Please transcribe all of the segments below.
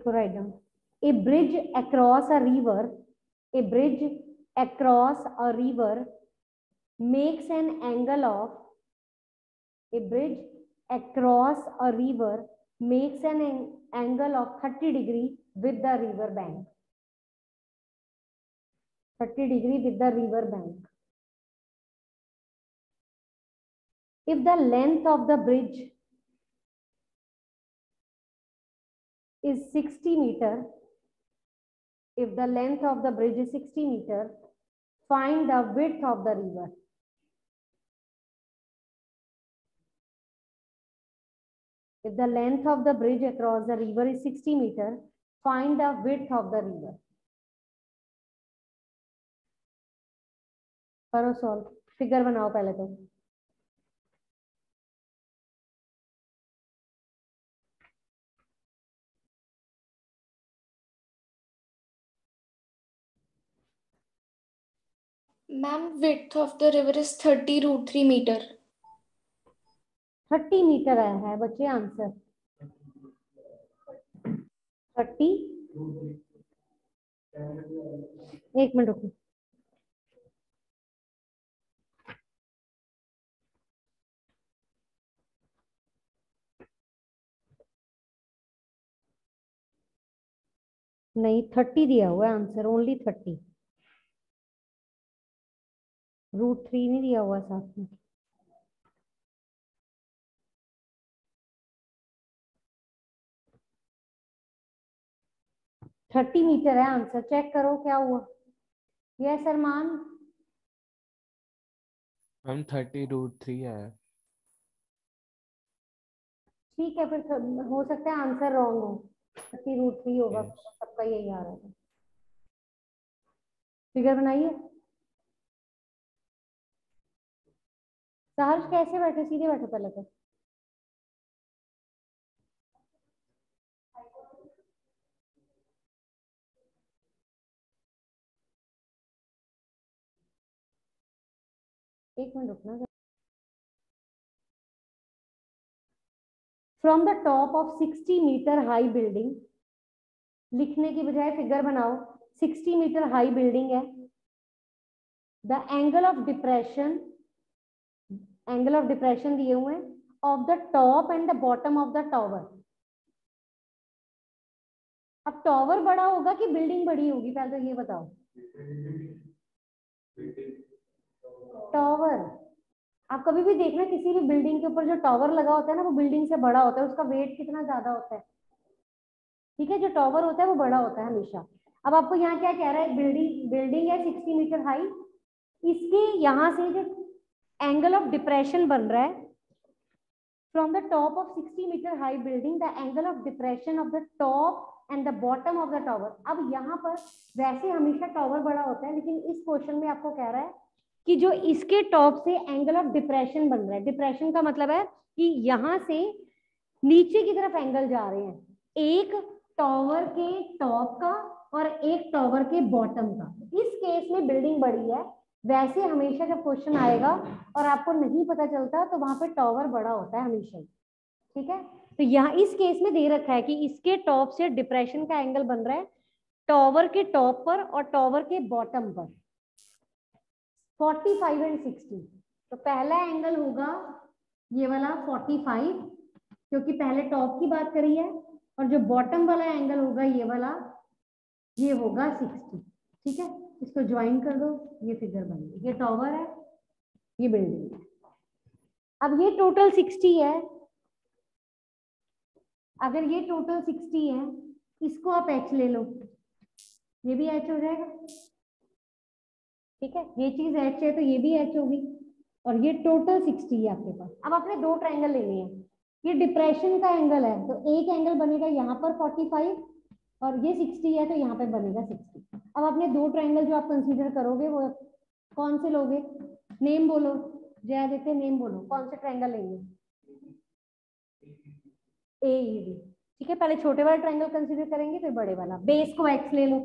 Click down. A bridge across a river, a bridge across a river makes an angle of, a bridge across a river makes an angle of 30 degree with the river bank. 30 degree with the river bank. If the length of the bridge is 60 meter if the length of the bridge is 60 meter find the width of the river If the length of the bridge across the river is 60 meter, find the width of the river. करो solve figure बनाओ पहले तो Ma'am, width of the river is 30 root 3 meter. Thirty meter आया है बच्चे answer thirty एक minute रुको। नहीं थर्टी दिया हुआ है answer only thirty root three नहीं दिया हुआ साथ में। थर्टी मीटर है आंसर। चेक करो क्या हुआ। Yes yes, Armaan. Ma'am thirty root three है। ठीक है फिर हो सकता है आंसर रॉन्ग हो। थर्टी रूट थ्री होगा सबका यही आ रहा है फिगर बनाइए। सहर्ष कैसे बैठे? सीधे बैठे पहले तो। एक मिनट रुकना from the top of 60 meter high building लिखने की बजाय फिगर बनाओ। 60 मीटर हाई बिल्डिंग है। The angle of depression angle of depression दिए हुए हैं of the top and the bottom of the tower अब टॉवर बड़ा होगा कि बिल्डिंग बड़ी होगी? पहले तो ये बताओ. टॉवर आप कभी भी देखना किसी भी बिल्डिंग के ऊपर जो टॉवर लगा होता है ना, वो बिल्डिंग से बड़ा होता है, उसका वेट कितना ज़्यादा होता है? ठीक है, जो टॉवर होता है वो बड़ा होता है हमेशा। अब आपको यहाँ क्या कह रहा है? बिल्डिंग बिल्डिंग है सिक्सटी मीटर हाई इसके यहाँ से जो एंगल ऑफ़ डिप्रेशन बन रहा है। From the top of sixty meter high building the angle of depression of the top and the bottom of the tower अब यहाँ पर वैसे हमेशा टॉवर बड़ा होता है, लेकिन इस क्वेश्चन में आपको कह रहा है कि जो इसके टॉप से एंगल ऑफ़ डिप्रेशन बन रहा है। डिप्रेशन का मतलब है कि यहाँ से नीचे की तरफ़ एंगल जा रहे हैं। एक टॉवर के टॉप का और एक टॉवर के बॉटम का। इस केस में बिल्डिंग बड़ी है वैसे हमेशा जब क्वेश्चन आएगा और आपको नहीं पता चलता तो वहाँ पर टॉवर बड़ा होता है हमेशा ही। ठीक है? तो यहाँ इस केस में दे रखा है कि इसके टॉप से डिप्रेशन का एंगल बन रहा है टॉवर के टॉप पर और टॉवर के बॉटम पर। 45 एंड 60 तो पहला एंगल होगा ये वाला 45 क्योंकि पहले टॉप की बात करी है, और जो बॉटम वाला एंगल होगा ये वाला, ये होगा 60 ठीक है? इसको ज्वाइन कर दो, ये फिगर बन गई। ये टॉवर है, ये बिल्डिंग है। अब ये टोटल 60 है। अगर ये टोटल 60 है, इसको आप एच ले लो। ये भी एच हो जाएगा। ठीक है? ये चीज़ एच है तो ये भी एच होगी। और ये टोटल 60 है आपके पास। अब आपने दो ट्रायंगल लेने हैं। ये डिप्रेशन का एंगल है तो एक एंगल बनेगा यहाँ पर 45 और ये 60 है तो यहाँ पे बनेगा 60 अब आपने दो ट्राइंगल जो आप कंसीडर करोगे, वो कौन से लोगे? नेम बोलो। जया देते नेम बोलो। कौन से ट्रायंगल लेंगे? ए ई डी ठीक है, पहले छोटे वाला ट्रायंगल कंसीडर करेंगे, फिर बड़े वाला। बेस को एक्स ले लो।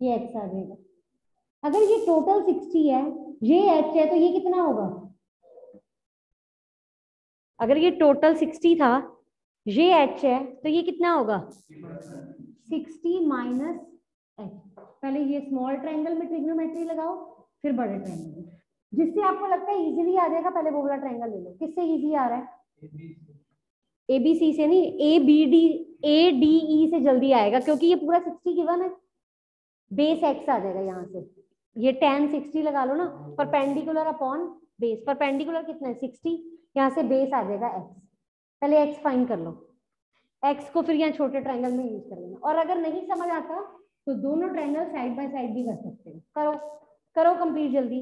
ये एक्स आ जाएगा। अगर ये टोटल 60 है, ये एच है तो ये कितना होगा? अगर ये टोटल 60 था, ये एच है तो ये कितना होगा? Sixty minus h. पहले ये स्मॉल ट्रायंगल में ट्रिग्नोमेट्री लगाओ, फिर बड़े ट्रायंगल में। जिससे आपको लगता है इजीली आ जाएगा, पहले वो वाला ट्रायंगल ले लो। किससे इजी आ रहा है? A B C. से नहीं A B D A D E से जल्दी आएगा, क्योंकि ये पूरा सिक्सटी गिवन है। बेस एक्स आ जाएगा यहाँ से। ये टेन सिक्सटी लगा लो ना परपेंडिकुलर अपॉन बेस परपेंडिकुलर कितना है? सिक्सटी यहाँ से बेस आ जाएगा एक्स पहले एक्स फाइन कर लो। एक्स को फिर यहाँ छोटे ट्रायंगल में यूज़ कर लेना और अगर नहीं समझ आता तो दोनों ट्रायंगल साइड बाय साइड भी कर सकते हैं। करो करो कंप्लीट जल्दी।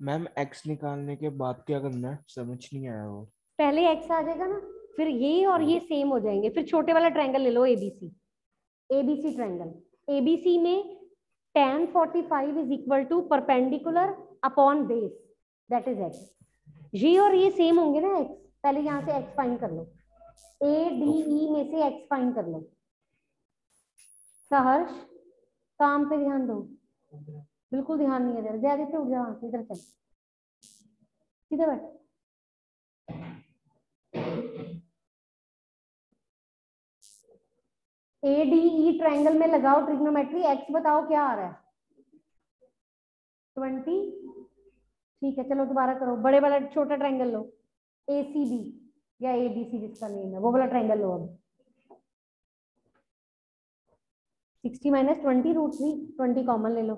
मैम एक्स निकालने के बाद क्या करना है? समझ नहीं आया वो। पहले एक्स आ जाएगा ना फिर ये और ये सेम हो जाएँगे। फिर छोटे वाला ट्रायंगल ले लो एबीसी एबीसी ट्रायंगल एबीसी में tan 45 is equal to perpendicular upon base. That is x ये और ये सेम होंगे ना x पहले यहाँ से x फाइंड कर लो। ए डी ई में से x फाइंड कर लो। सहर्ष काम पे ध्यान दो। बिल्कुल ध्यान नहीं है जरा जय आदित्य उठ जाओ इधर चल। सीधे बैठ? ए डी ई ट्रायंगल में लगाओ ट्रिग्नोमेट्री एक्स बताओ क्या आ रहा है? ट्वेंटी ठीक है, चलो दोबारा करो। बड़े वाला, छोटा ट्रायंगल लो। ए सी बी या ए बी सी जिसका नेम है। वो वाला ट्रायंगल लो अब। Sixty minus twenty root three twenty common ले लो।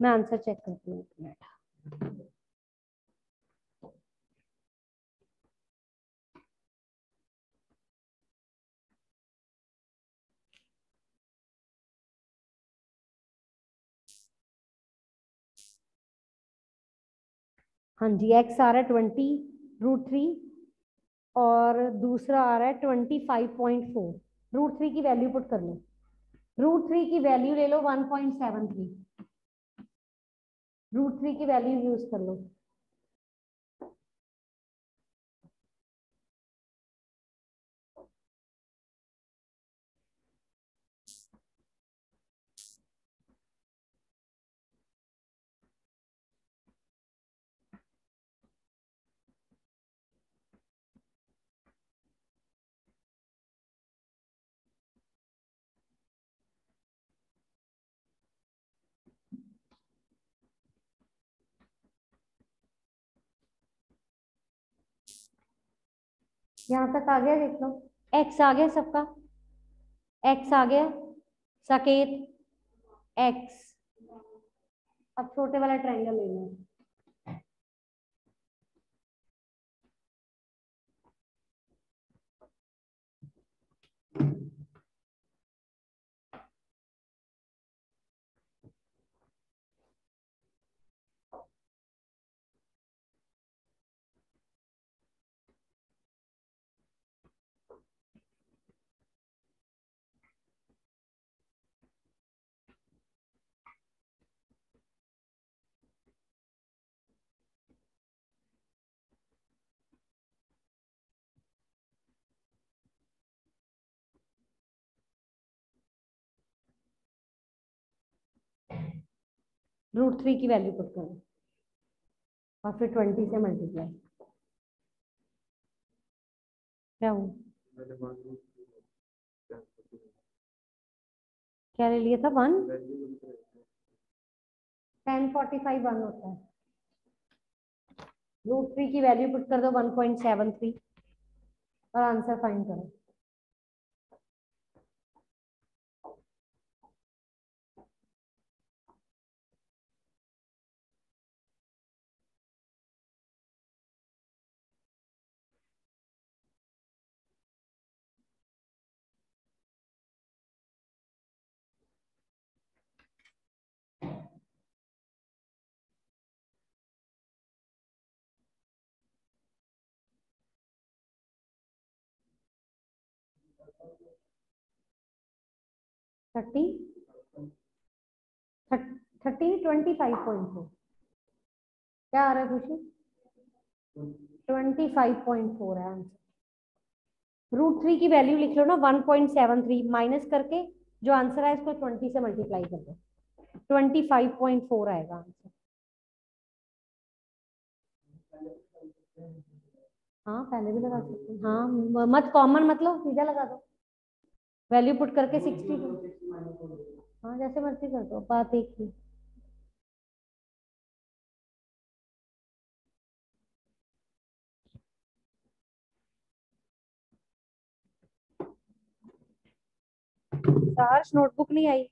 मैं आंसर चेक करती हूँ मिनट। हाँ जी एक्स आ रहा है ट्वेंटी रूट थ्री और दूसरा आ रहा है twenty five point four root three की वैल्यू पुट कर लो। रूट थ्री की वैल्यू ले लो one point seven three root three की वैल्यू यूज़ कर लो। यहाँ तक आ गया देख लो एक्स आ गया सबका। एक्स आ गया। सकेत। एक्स अब छोटे वाला ट्रायंगल लेना है रूट थ्री की वैल्यू पुट करो। और फिर ट्वेंटी से मल्टीप्लाई क्या हुआ? क्या ले लिया था? One? Tan forty five one होता है। रूट थ्री की वैल्यू पुट कर दो वन पॉइंट सेवन थ्री और आंसर फाइंड करो। Thirty twenty five point four क्या आ रहा है Khushi? Twenty five point four है आंसर। रूट थ्री की वैल्यू लिख लो ना one point seven three minus करके, जो आंसर है इसको ट्वेंटी से मल्टीप्लाई कर दो। ट्वेंटी फाइव पॉइंट फोर आएगा आंसर। हाँ पहले भी लगा सकते हैं। हाँ मत कॉमन मतलब सीधा लगा दो। वैल्यू पुट करके सिक्सटी हाँ जैसे मर्ज़ी कर दो बात एक ही। हर्ष नोटबुक नहीं आई।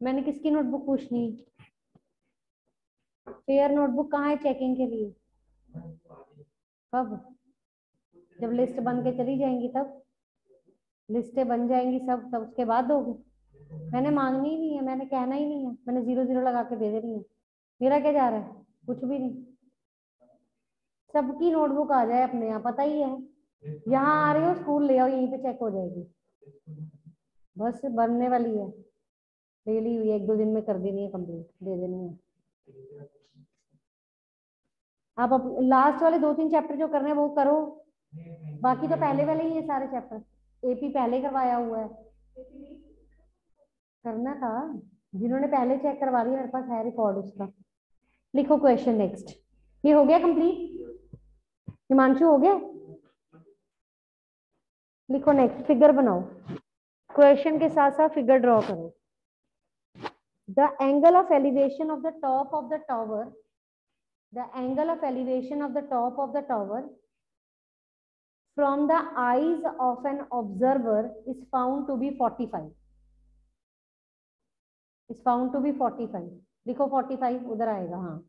मैंने किसकी नोटबुक पूछनी? फेयर नोटबुक कहाँ है चेकिंग के लिए? कब? जब लिस्ट बन के चली जाएँगी तब? लिस्टें बन जाएँगी सब तब उसके बाद दोगे? मैंने मांगनी ही नहीं है मैंने कहना ही नहीं है मैंने ज़ीरो ज़ीरो लगा के दे देनी है। मेरा क्या जा रहा है? कुछ भी नहीं। सबकी नोटबुक आ जाए अपने यहाँ पता ही है। यहाँ आ रही हो स्कूल ले आओ यहीं पे चेक हो जाएगी। बस बनने वाली है। डेली हुई एक दो दिन में कर देनी है कंप्लीट दे देनी है। आप अप, लास्ट वाले दो तीन चैप्टर जो करने हैं वो करो। बाकी तो पहले वाले ही है सारे चैप्टर एपी पहले करवाया हुआ है। करना था। जिन्होंने पहले चेक करवा लिया मेरे पास है रिकॉर्ड उसका। लिखो क्वेश्चन नेक्स्ट ये हो गया कंप्लीट हिमांशु, हो गया? लिखो नेक्स्ट फिगर बनाओ। क्वेश्चन के साथ साथ फिगर ड्रॉ करो। The angle of elevation of the top of the tower the angle of elevation of the top of the tower from the eyes of an observer is found to be 45 is found to be 45 लिखो 45 उधर आएगा हाँ।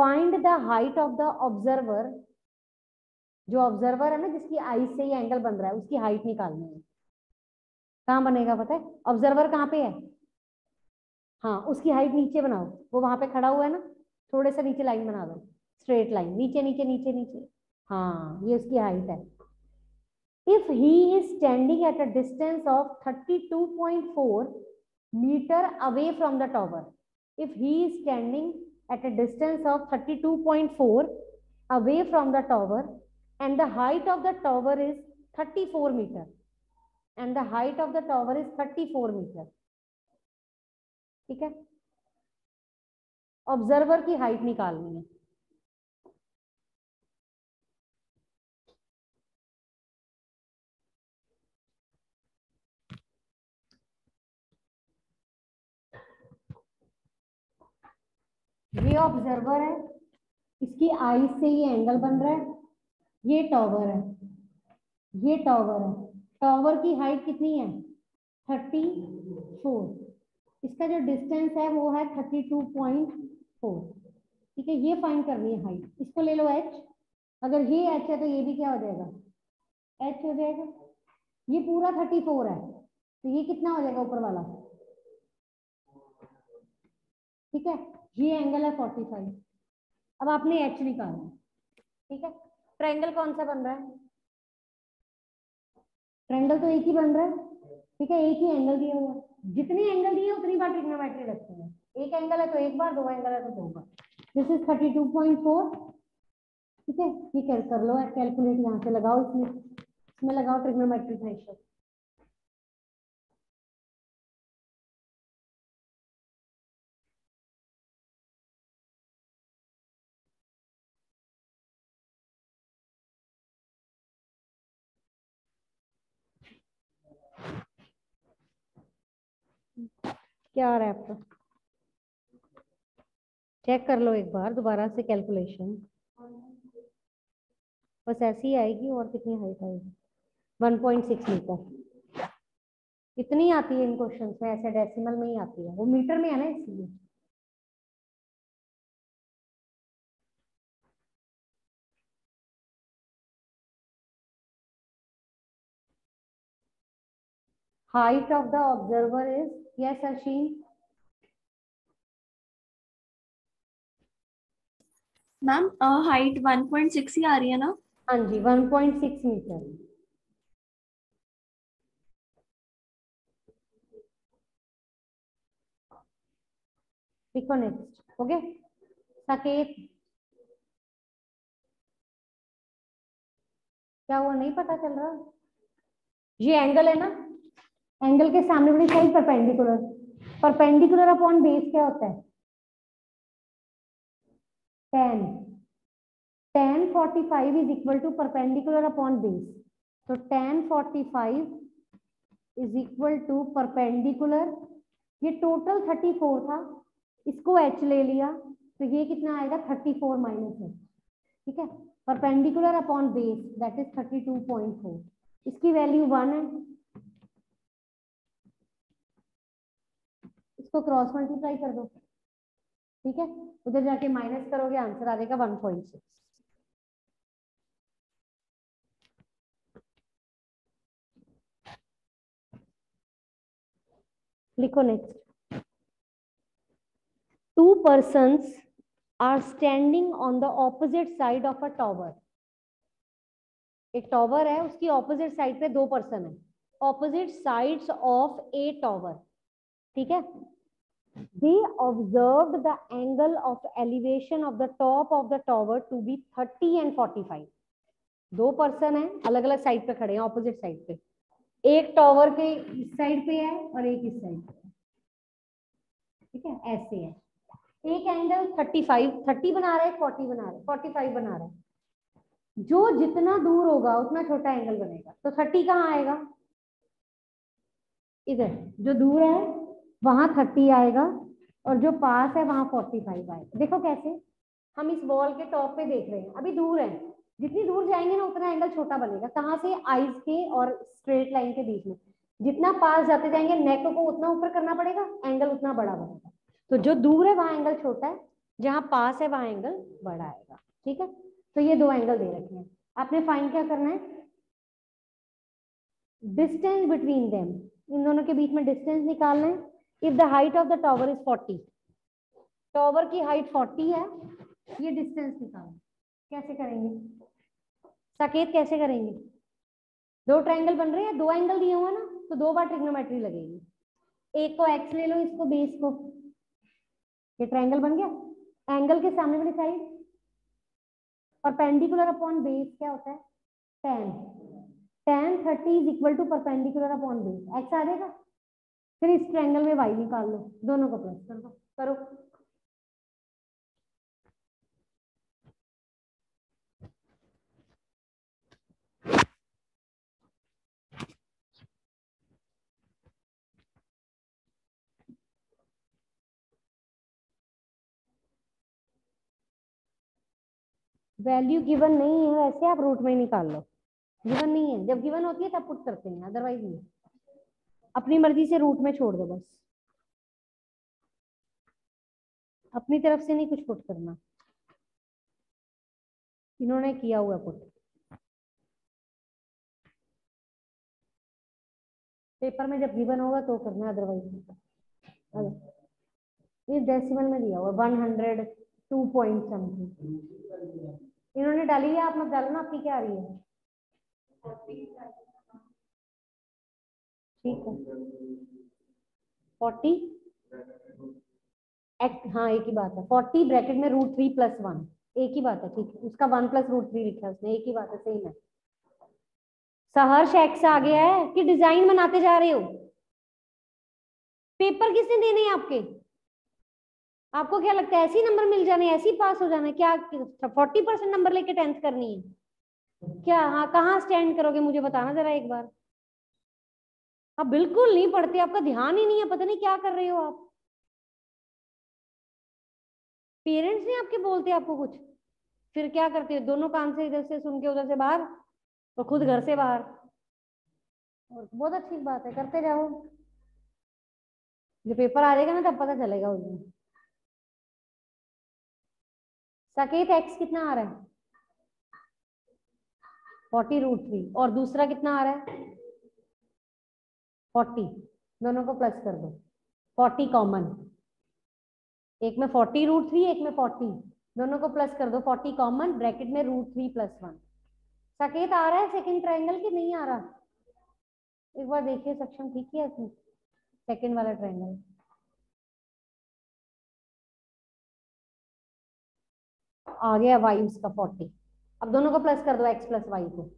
Find the height of the observer, जो observer है ना, जिसकी आई से ये एंगल बन रहा है, उसकी हाइट निकालनी है। कहाँ बनेगा पता है? ऑब्जर्वर कहाँ पे है? हाँ उसकी हाइट नीचे बनाओ। वो वहाँ पे खड़ा हुआ है ना? थोड़े से नीचे लाइन बना दो। स्ट्रेट लाइन नीचे नीचे नीचे नीचे। हाँ ये उसकी हाइट है। If he is standing at a distance of 32.4 metre away from the tower if he is standing at a distance of 32.4 away from the tower and the height of the tower is 34 metre and the height of the tower is 34 metre ठीक है? Observer की height निकालनी है। ये observer है। इसकी आई से ये एंगल बन रहा है। ये टॉवर है। ये टॉवर है। टॉवर की हाइट कितनी है? थर्टी फोर इसका जो डिस्टेंस है वो है थर्टी टू पॉइंट फोर ठीक है, ये फाइंड करनी है हाइट इसको ले लो एच अगर ये एच है तो ये भी क्या हो जाएगा? एच हो जाएगा। ये पूरा थर्टी फोर है। तो ये कितना हो जाएगा ऊपर वाला? ठीक है। ये एंगल है फोर्टी फाइव अब आपने एच निकालना ठीक है? ट्रायंगल कौन सा बन रहा है? ट्रायंगल तो एक ही बन रहा है। ठीक है? एक ही एंगल दिया हुआ जितने एंगल दिए उतनी बार ट्रिग्नोमेट्री रखते हैं। एक एंगल है तो एक बार दो एंगल है तो दो बार। This is thirty two point four ठीक है? ये कर, कर लो कैलकुलेट यहाँ से लगाओ इसमें। इसमें लगाओ ट्रिग्नोमेट्रिक रेशियो क्या आ रहा है आपका? चेक कर लो एक बार, दोबारा से कैलकुलेशन बस ऐसी ही आएगी और कितनी हाइट आएगी? 1.6 मीटर इतनी आती है इन क्वेश्चन में, ऐसे डेसिमल में ही आती है। वो मीटर में है ना इसलिए? height of the observer is yes ashin ma'am height 1.6 ही आ रही है ना? हाँ जी 1.6 मीटर देखो नेक्स्ट ओके क्या वो नहीं पता चल रहा? ये एंगल है ना? एंगल के सामने वाली side perpendicular perpendicular upon base क्या होता है? Tan tan forty five is equal to perpendicular upon base तो tan forty five is equal to perpendicular ये टोटल थर्टी फोर था। इसको एच ले लिया। तो ये कितना आएगा? थर्टी फोर माइनस है ठीक है? Perpendicular upon base that is thirty two point four इसकी वैल्यू वन है। इसको क्रॉस मल्टीप्लाई कर दो। ठीक है? उधर जाके माइनस करोगे आंसर आ जाएगा वन पॉइंट सिक्स लिखो next two persons are standing on the opposite side of a tower एक टॉवर है, उसकी ऑपोजिट साइड पे दो पर्सन है। Opposite sides of a tower ठीक है? They observed the angle of elevation of the top of the tower to be 30 and 45 दो person है अलग अलग साइड पे खड़े हैं ऑपोजिट साइड पे। एक टॉवर के इस साइड पे है और एक इस साइड पे ठीक है? ऐसे है। एक एंगल 35 30 बना रहा है 40 बना रहा है 45 बना रहा है। जो जितना दूर होगा, उतना छोटा एंगल बनेगा। तो 30 कहाँ आएगा? इधर। जो दूर है वहाँ 30 आएगा और जो पास है वहाँ 45 आएगा। देखो कैसे, हम इस बॉल के टॉप पे देख रहे हैं। अभी दूर है। जितनी दूर जाएँगे ना, उतना एंगल छोटा बनेगा। कहाँ से? आइज़ के और स्ट्रेट लाइन के बीच में। जितना पास जाते जाएँगे नेक को उतना ऊपर करना पड़ेगा एंगल उतना बड़ा बनेगा। तो जो दूर है, वहाँ एंगल छोटा है। जहाँ पास है, वहाँ एंगल बड़ा आएगा। ठीक है? तो ये दो एंगल दे रखे हैं। आपने फाइन क्या करना है? डिस्टेंस बिटवीन देम इन दोनों के बीच में डिस्टेंस निकालना है। If the height of the tower is 40 tower की हाइट 40 है, ये डिस्टेंस निकालना कैसे करेंगे? सकेत कैसे करेंगे? दो ट्रायंगल बन रहे हैं, दो एंगल दिए हुए ना तो दो बार ट्रिग्नोमेट्री लगेगी। एक को एक्स ले लो, इसको बेस को ये ट्रायंगल बन गया। एंगल के सामने वाली साइड और पेंडिकुलर अपॉन बेस क्या होता है? Tan tan thirty is equal to perpendicular upon base X आ जाएगा? फिर इस ट्रायंगल में वाई निकाल लो। दोनों को प्लस कर दो। करो। वैल्यू गिवन नहीं है वैसे, आप रूट में निकाल लो। गिवन नहीं है। जब गिवन होती है, तब पुट करते हैं। अदरवाइज़ नहीं। अपनी मर्ज़ी से रूट में छोड़ दो बस। अपनी तरफ़ से नहीं कुछ पुट करना। इन्होंने किया हुआ पुट पेपर में जब गिवन होगा तो करना अदरवाइज़ ये डेसिमल में दिया हुआ one hundred two point something इन्होंने डाली है, आप मत डालो ना, आपकी क्या आ रही है? ठीक है। फोर्टी? हाँ एक ही बात है। फोर्टी ब्रैकेट में रूट थ्री प्लस वन एक ही बात है, ठीक है। उसका वन प्लस रूट थ्री लिखा है उसने। एक ही बात है सेम है। सहर्ष एक्स आ गया है कि डिज़ाइन बनाते जा रहे हो? पेपर किसने देने हैं आपके? आपको क्या लगता है, ऐसे नंबर मिल जाने, ऐसे पास हो जाना? क्या फोर्टी परसेंट नंबर लेके टेंथ करनी है? क्या हाँ कहाँ स्टैंड करोगे मुझे बताना जरा एक बार। आप बिल्कुल नहीं पढ़ते, आपका ध्यान ही नहीं है, पता नहीं क्या कर रहे हो आप। पेरेंट्स नहीं आपके बोलते आपको कुछ? फिर क्या करते हो? दोनों कान से इधर से सुन के उधर से बाहर तो खुद घर से बाहर? और बहुत अच्छी बात है, करते जाओ। जो पेपर आ जाएगा ना, तब पता चलेगा उस दिन। सकेत एक्स कितना आ रहा है? Forty root three. और दूसरा कितना आ रहा है? फोर्टी, दोनों को प्लस कर दो। फोर्टी कॉमन एक में फोर्टी रूट थ्री एक में फोर्टी दोनों को प्लस कर दो, फोर्टी कॉमन ब्रैकेट में root three plus one Saket आ रहा है? सेकंड ट्रायंगल कि नहीं आ रहा? एक बार देखिए, सक्षम ठीक है इसमें सेकंड वाला ट्रायंगल आ गया वाई उसका फोर्टी अब दोनों को प्लस कर दो एक्स प्लस वाई को।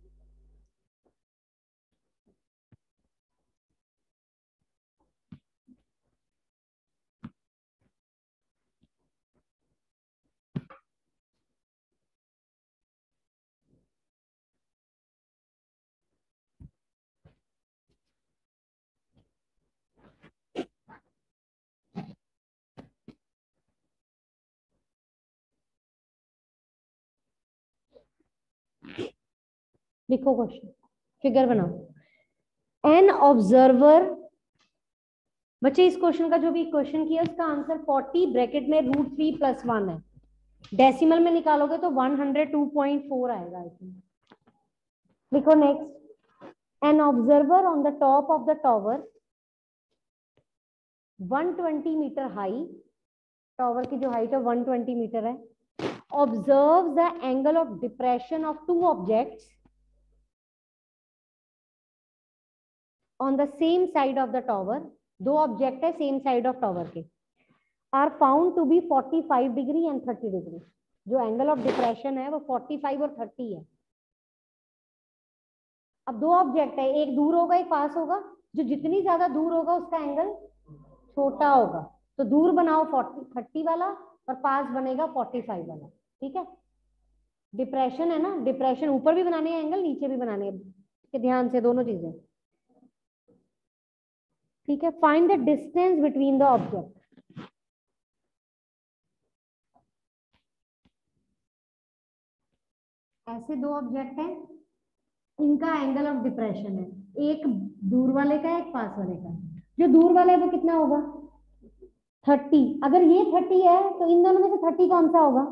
लिखो क्वेश्चन फिगर बनाओ. एन ऑब्जर्वर बच्चे, इस क्वेश्चन का जो भी क्वेश्चन किया, उसका आंसर 40 ब्रैकेट में रूट थ्री प्लस वन है. डेसिमल में निकालोगे तो 102.4 आएगा आई थिंक लिखो next an observer on the top of the tower 120 metre high tower की जो हाइट है 120 मीटर है observe the angle of depression of two objects on the same side of the tower, दो object है same side of tower के are found to be 45 degree and 30 degree जो angle of depression है, वो 45 और 30 है. अब दो ऑब्जेक्ट है, एक दूर होगा, एक पास होगा, जो जितनी ज़्यादा दूर होगा, उसका एंगल छोटा होगा. तो दूर बनाओ 40 30 वाला, और पास बनेगा 45 वाला, ठीक है? डिप्रेशन है ना? डिप्रेशन ऊपर भी बनाने हैं एंगल नीचे भी बनाने हैं. ध्यान से दोनों चीज़ें. ठीक है find the distance between the object ऐसे दो ऑब्जेक्ट हैं, इनका एंगल ऑफ़ डिप्रेशन है। एक दूर वाले का, एक पास वाले का। जो दूर वाला है वो कितना होगा? थर्टी। अगर ये थर्टी है तो इन दोनों में से थर्टी कौन सा होगा?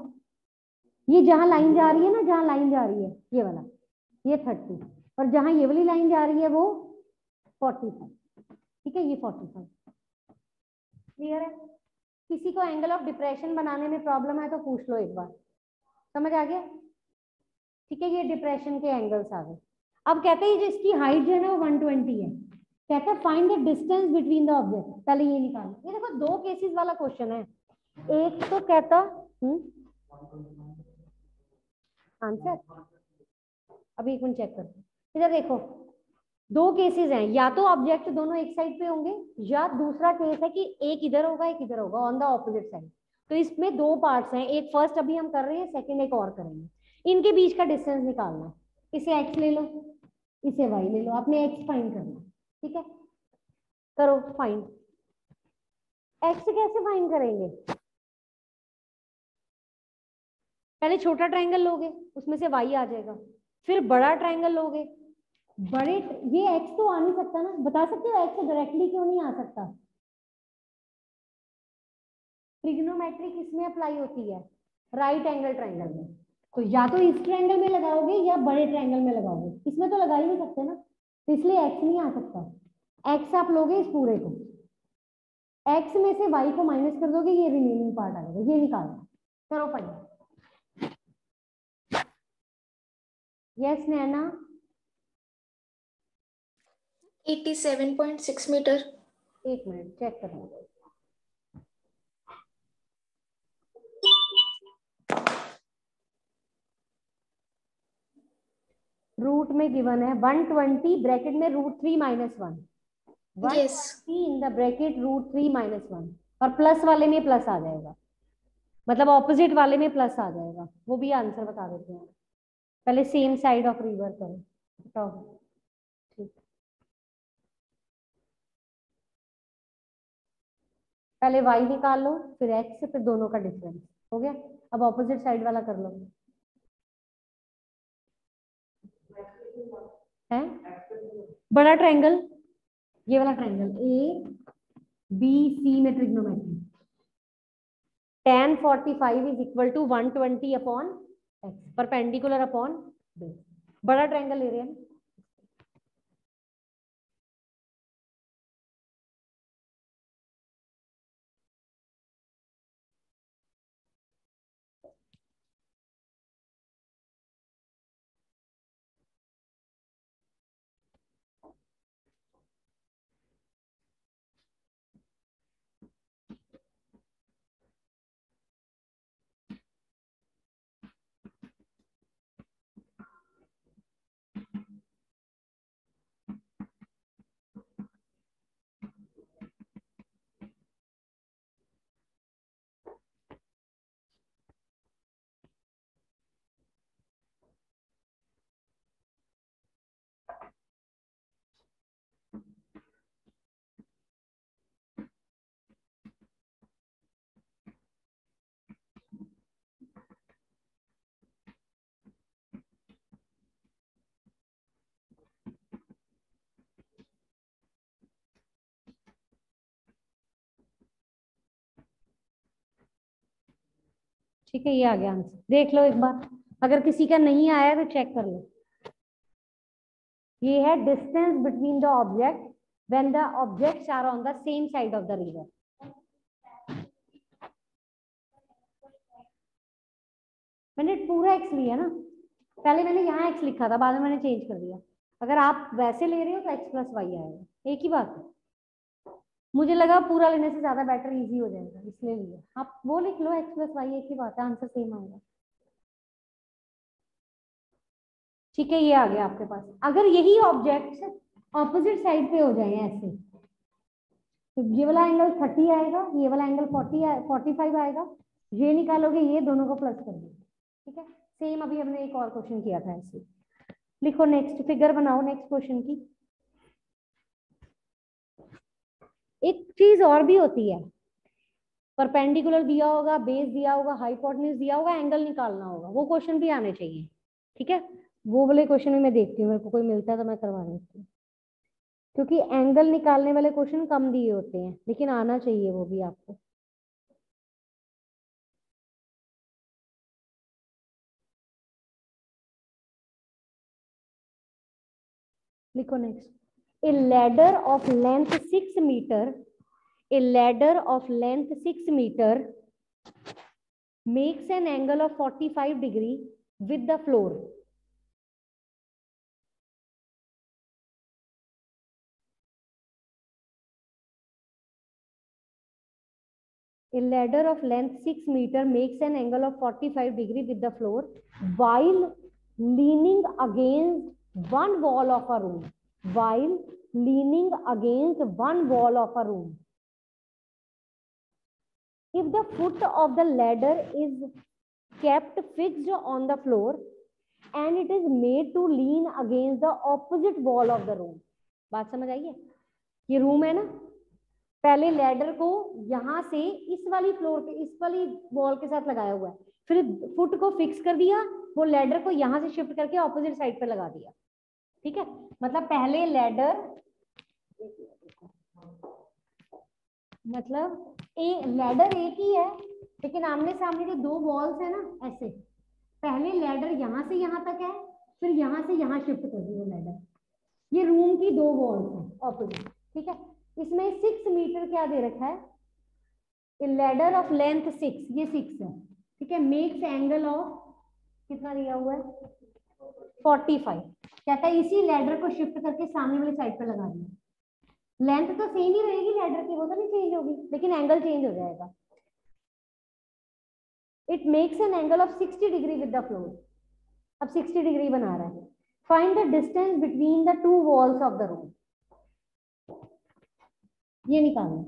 ये जहाँ लाइन जा रही है ना, जहाँ लाइन जा रही है, ये वाला। ये थर्टी। और जहाँ ये वाली लाइन जा रही है, वो फोर्टी फाइव ठीक है, ये फोर्टी फाइव क्लियर है? किसी को एंगल ऑफ़ डिप्रेशन बनाने में प्रॉब्लम है तो पूछ लो एक बार। समझ आ गया? ठीक है, ये डिप्रेशन के एंगल्स आ गए। अब कहते हैं जिसकी हाइट जो है ना, वो 120 है। कहता है find the distance between the object पहले ये निकालो ये देखो, दो केसेस वाला क्वेश्चन है। एक तो कहता आंसर अभी एक मिनट चेक कर। इधर देखो। दो केसेस हैं, या तो ऑब्जेक्ट दोनों एक साइड पे होंगे, या दूसरा केस है कि एक इधर होगा, एक इधर होगा ऑन द ऑपोजिट साइड तो इसमें दो पार्ट्स हैं, एक फ़र्स्ट अभी हम कर रहे हैं सेकंड एक और करेंगे. इनके बीच का डिस्टेंस निकालना इसे एक्स ले लो, इसे वाई ले लो, आपने एक्स फाइंड करना ठीक है? करो फाइंड एक्स कैसे फाइंड करेंगे? पहले छोटा ट्रायंगल लोगे, उसमें से वाई आ जाएगा, फिर बड़ा ट्रायंगल लोगे बड़े, ये एक्स तो आ नहीं सकता ना। बता सकते हो एक्स डायरेक्टली क्यों नहीं आ सकता? ट्रिग्नोमेट्री किसमें अप्लाई होती है राइट एंगल ट्रायंगल में। तो या तो इस ट्रायंगल में लगाओगे या बड़े ट्रायंगल में लगाओगे। इसमें तो लगा ही नहीं सकते ना। तो इसलिए एक्स नहीं आ सकता। एक्स आप लोगे इस पूरे को। एक्स में से वाई को माइनस कर दोगे, ये रिमेनिंग पार्ट आ जाएगा ये निकालना करो फाइनल यस नैना 87.6 मीटर। एक मिनट चेक करना रूट में गिवन है 120 ब्रैकेट में root three minus one. In the bracket root three minus one और प्लस वाले में प्लस आ जाएगा। मतलब ऑपोजिट वाले में प्लस आ जाएगा। वो भी आंसर बता देते हैं। पहले सेम साइड ऑफ़ रिवर करो। ठीक। पहले y निकाल लो, फिर x, फिर दोनों का डिफरेंस हो गया? अब ऑपोजिट साइड वाला कर लो। है? बड़ा ट्रायंगल ये वाला ट्रायंगल ए बी सी में trigonometry tan forty five is equal to 120 upon X perpendicular upon बड़ा ट्रायंगल ले रहे हैं। ठीक है, ये आ गया आंसर देख लो एक बार। अगर किसी का नहीं आया तो चेक कर लो। ये है distance between the object when the objects are on the same side of the river मैंने पूरा एक्स लिया ना। पहले मैंने यहाँ एक्स लिखा था, बाद में मैंने चेंज कर दिया। अगर आप वैसे ले रहे हो तो एक्स प्लस वाई आएगा। एक ही बात है। मुझे लगा पूरा लेने से ज़्यादा बेटर इजी हो जाएगा, इसलिए लिया। आप वो लिख लो एक्स प्लस वाई एक ही बात है आंसर सेम आएगा। ठीक है, ये आ गया आपके पास। अगर यही ऑब्जेक्ट ऑपोजिट साइड पे हो जाए ऐसे तो ये वाला एंगल थर्टी आएगा, ये वाला एंगल फोर्टी फोर्टी फाइव आएगा, ये निकालोगे, ये दोनों को प्लस कर दो ठीक है? सेम अभी हमने एक और क्वेश्चन किया था ऐसे। लिखो नेक्स्ट फिगर बनाओ नेक्स्ट क्वेश्चन की। एक चीज़ और भी होती है। परपेंडिकुलर दिया होगा, बेस दिया होगा हाइपोटनिस दिया होगा, एंगल निकालना होगा, वो क्वेश्चन भी आने चाहिए, ठीक है? वो वाले क्वेश्चन भी मैं देखती हूँ, मेरे को कोई मिलता है तो मैं करवा देती हूँ। क्योंकि एंगल निकालने वाले क्वेश्चन कम दिए होते हैं, लेकिन आना चाहिए वो भी आपको। लिखो next a ladder of length 6 meter, a ladder of length 6 meter makes an angle of 45 degree with the floor. A ladder of length 6 meter makes an angle of 45 degree with the floor while leaning against one wall of a room. While leaning against one wall of a room if the foot of the ladder is kept fixed on the floor and it is made to lean against the opposite wall of the room बात समझ आई है? ये room है ना? पहले ladder को यहाँ से इस वाली फ्लोर पे, इस वाली वॉल के साथ लगाया हुआ है। फिर फुट को फिक्स कर दिया, वो लेडर को यहाँ से शिफ्ट करके ऑपोजिट साइड पर लगा दिया। ठीक है? मतलब पहले लैडर मतलब ए लैडर एक ही है, लेकिन आमने सामने जो दो वॉल्स है ना, ऐसे। पहले लैडर यहाँ से यहाँ तक है, फिर यहाँ से यहाँ शिफ्ट कर दी वो लैडर ये रूम की दो वॉल्स हैं ऑपोजिट ठीक है? इसमें सिक्स मीटर क्या दे रखा है? लैडर ऑफ़ लेंथ सिक्स ये सिक्स है, ठीक है? मेक्स एंगल ऑफ़ कितना दिया हुआ है? Forty five. कहता है इसी लैडर को शिफ्ट करके सामने वाली साइड पर लगा दिया लेंथ तो सेम ही रहेगी लैडर की वो तो नहीं चेंज होगी, लेकिन एंगल चेंज हो जाएगा। It makes an angle of 60 degree with the floor अब 60 डिग्री बना रहा है। Find the distance between the two walls of the room ये निकालना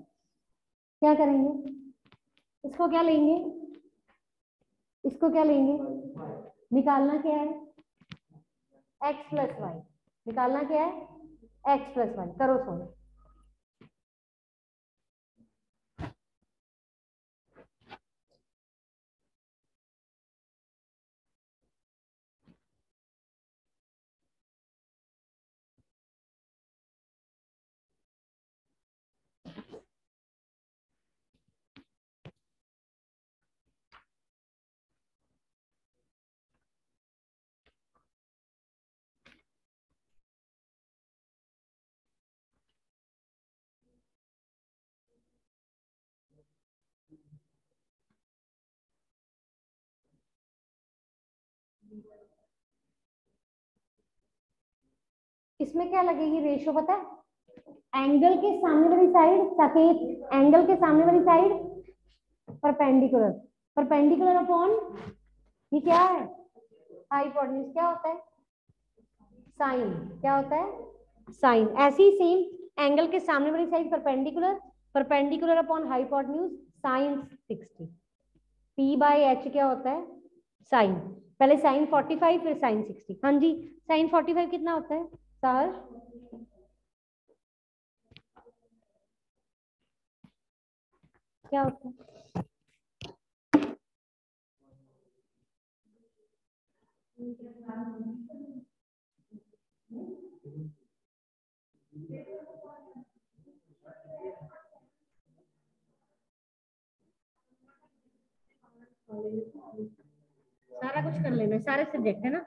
क्या करेंगे? इसको क्या लेंगे? इसको क्या लेंगे? निकालना क्या है? एक्स प्लस वाई निकालना क्या है? एक्स प्लस वाई करो सोना। इसमें क्या लगेगी रेशो पता है? एंगल के सामने वाली साइड सफ़ेद एंगल के सामने वाली साइड परपेंडिकुलर परपेंडिकुलर अपॉन ये क्या है? हाइपोटेन्यूज क्या होता है? साइन क्या होता है? साइन ऐसे सेम एंगल के सामने वाली side perpendicular perpendicular upon hypotenuse sine 60 P by H क्या होता है? साइन पहले साइन 45 फिर साइन 60 हाँ जी साइन 45 कितना होता है? सर क्या होता सारा कुछ कर लेना सारे सब्जेक्ट है ना?